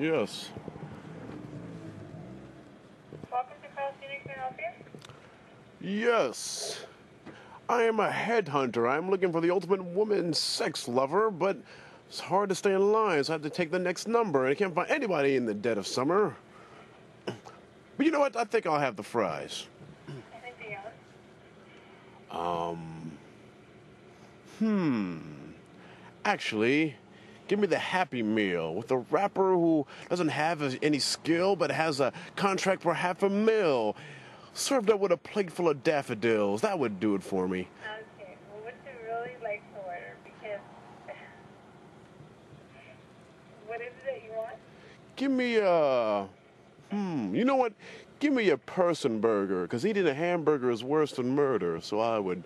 Yes. Welcome to Carl Scenic. Can I help you? Yes. I am a headhunter. I'm looking for the ultimate woman sex lover, but it's hard to stay in line, so I have to take the next number, and I can't find anybody in the dead of summer. But you know what? I think I'll have the fries. Anything else? Um. Hmm. Actually, give me the Happy Meal with a rapper who doesn't have any skill but has a contract for half a mil. Served up with a plate full of daffodils. That would do it for me. Okay. Well, what you really like to order? Because what is it that you want? Give me a. Hmm. You know what? Give me a person burger, because eating a hamburger is worse than murder, so I would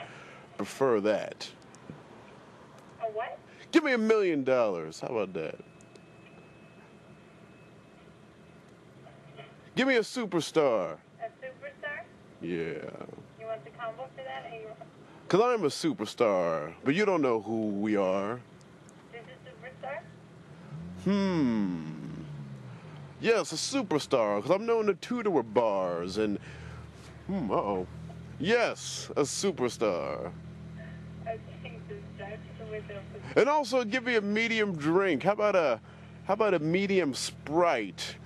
prefer that. Give me a million dollars. How about that? Give me a superstar. A superstar? Yeah. You want the combo for that? Want Because I'm a superstar, but you don't know who we are. this is superstar? Hmm. Yes, a superstar, because I'm known to tutor bars and. Hmm, uh oh. Yes, a superstar. Okay, so start with the And also give me a medium drink. How about a how about a medium sprite?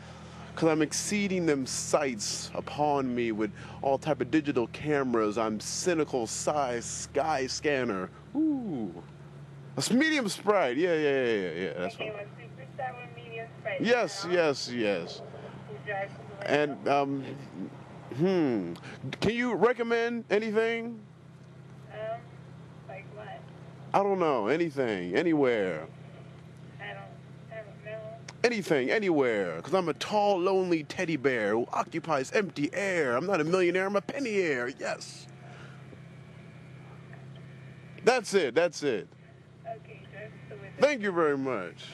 Cause I'm exceeding them sights upon me with all type of digital cameras. I'm cynical size sky scanner. Ooh. A medium sprite. Yeah, yeah, yeah, yeah, yeah. That's Okay, what. one superstar with medium spice. Yes, yes, yes. You drive to the window. And um hmm. Can you recommend anything? Um, like what? I don't know. Anything. Anywhere. I don't, I don't know. Anything, anywhere. Because I'm a tall, lonely teddy bear who occupies empty air. I'm not a millionaire, I'm a penny air. Yes. That's it, that's it. Okay, the. Thank you very much.